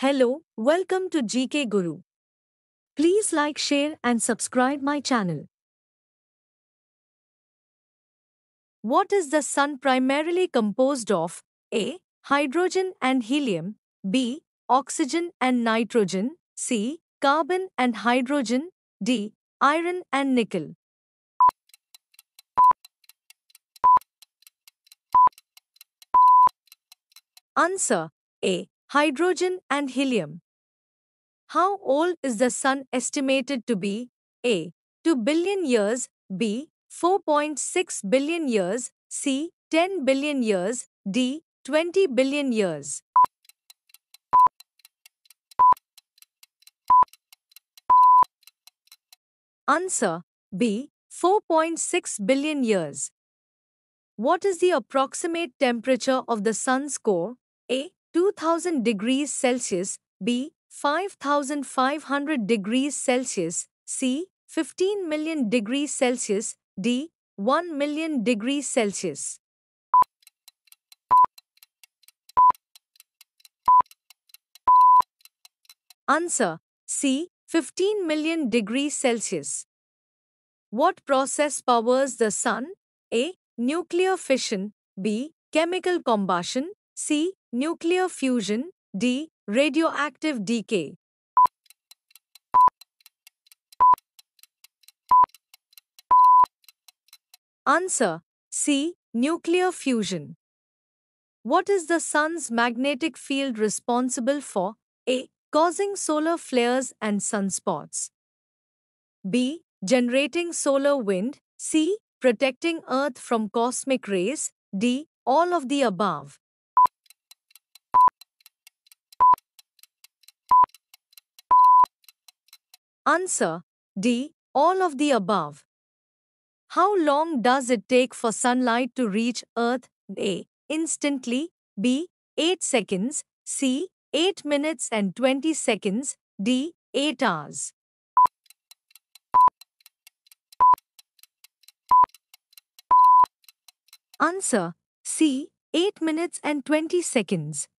Hello, welcome to GK Guru. Please like, share, and subscribe my channel. What is the Sun primarily composed of? A. Hydrogen and helium. B. Oxygen and nitrogen. C. Carbon and hydrogen. D. Iron and nickel. Answer A. Hydrogen and helium. How old is the Sun estimated to be? A. 2 billion years. B. 4.6 billion years. C. 10 billion years. D. 20 billion years. Answer B. 4.6 billion years. What is the approximate temperature of the Sun's core? A. 2000 degrees Celsius. B. 5500 degrees Celsius. C. 15 million degrees Celsius. D. 1 million degrees Celsius. Answer C. 15 million degrees Celsius. What process powers the sun? A. Nuclear fission. B. Chemical combustion. C. Nuclear fusion. D. Radioactive decay. Answer C. Nuclear fusion. What is the Sun's magnetic field responsible for? A. Causing solar flares and sunspots. B. Generating solar wind. C. Protecting Earth from cosmic rays. D. All of the above. Answer D. All of the above. How long does it take for sunlight to reach Earth? A. Instantly. B. 8 seconds. C. 8 minutes and 20 seconds. D. 8 hours. Answer C. 8 minutes and 20 seconds.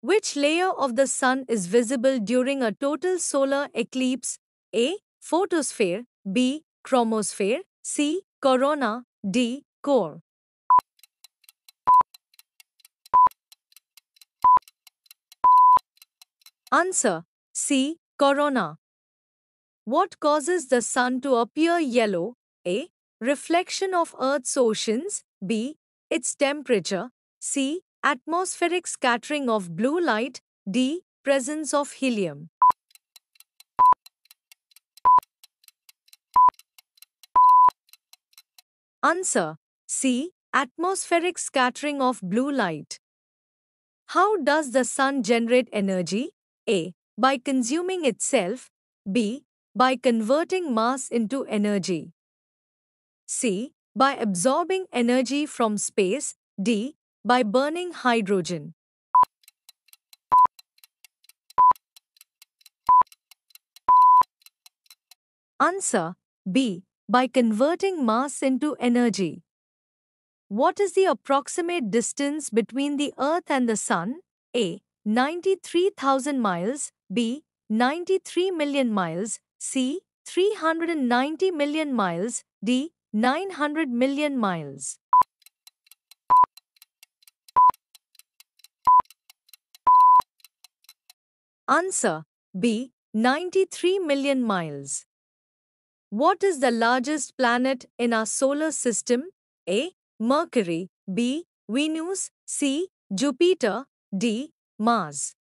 Which layer of the Sun is visible during a total solar eclipse? A. Photosphere. B. Chromosphere. C. Corona. D. Core. Answer C. Corona. What causes the Sun to appear yellow? A. Reflection of Earth's oceans. B. Its temperature. C. Atmospheric scattering of blue light. D. Presence of helium. Answer C. Atmospheric scattering of blue light. How does the sun generate energy? A. By consuming itself. B. By converting mass into energy. C. By absorbing energy from space. D. By burning hydrogen. Answer B. By converting mass into energy. What is the approximate distance between the Earth and the Sun? A. 93,000 miles. B. 93 million miles. C. 390 million miles. D. 900 million miles. Answer B. 93 million miles. What is the largest planet in our solar system? A. Mercury. B. Venus. C. Jupiter. D. Mars.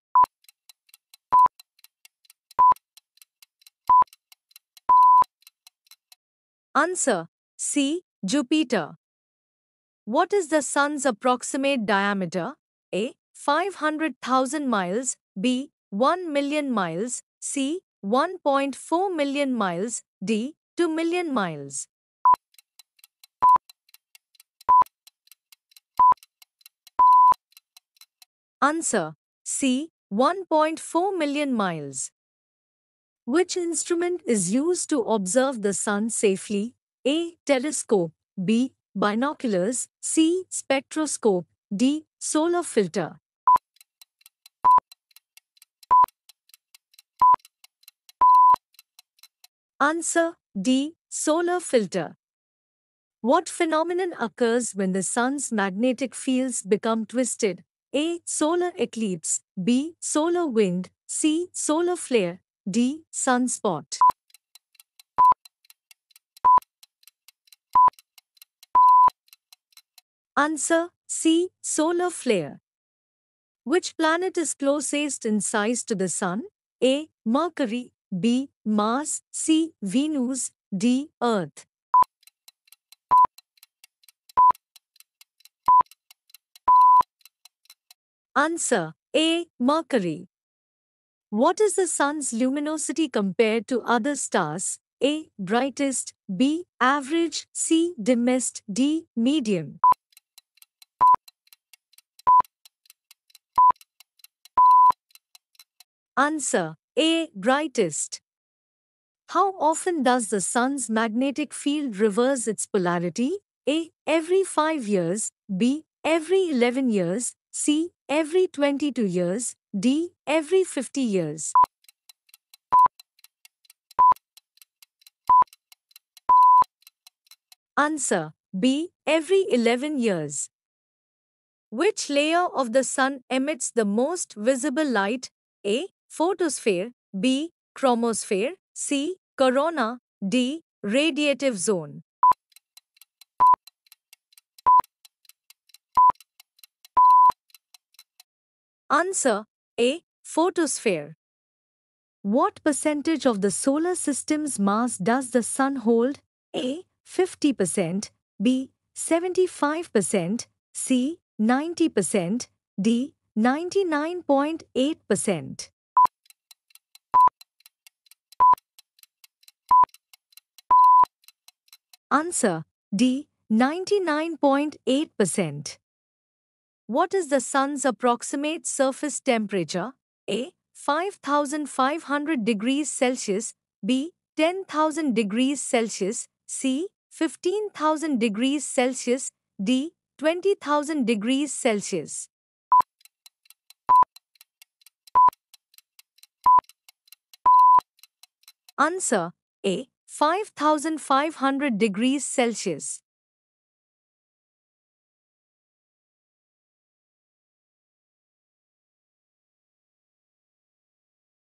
Answer C. Jupiter. What is the Sun's approximate diameter? A. 500,000 miles. B. 1 million miles. C. 1.4 million miles. D. 2 million miles. Answer C. 1.4 million miles. Which instrument is used to observe the sun safely? A. Telescope. B. Binoculars. C. Spectroscope. D. Solar filter. Answer D. Solar filter. What phenomenon occurs when the sun's magnetic fields become twisted? A. Solar eclipse. B. Solar wind. C. Solar flare. D. Sunspot. Answer C. Solar flare. Which planet is closest in size to the Sun? A. Mercury. B. Mars. C. Venus. D. Earth. Answer A. Mercury. What is the Sun's luminosity compared to other stars? A. Brightest. B. Average. C. Dimmest. D. Medium. Answer A. Brightest. How often does the Sun's magnetic field reverse its polarity? A. Every 5 years. B. Every 11 years. C. Every 22 years. D. Every 50 years. Answer B. Every 11 years. Which layer of the Sun emits the most visible light? A photosphere, B. Chromosphere, C. Corona, D. Radiative zone. Answer A. Photosphere. What percentage of the solar system's mass does the Sun hold? A. 50%, B. 75%, C. 90%, D. 99.8%. Answer D. 99.8%. What is the Sun's approximate surface temperature? A. 5500 degrees Celsius, B. 10,000 degrees Celsius, C. 15,000 degrees Celsius, D. 20,000 degrees Celsius. Answer A. 5500 degrees Celsius.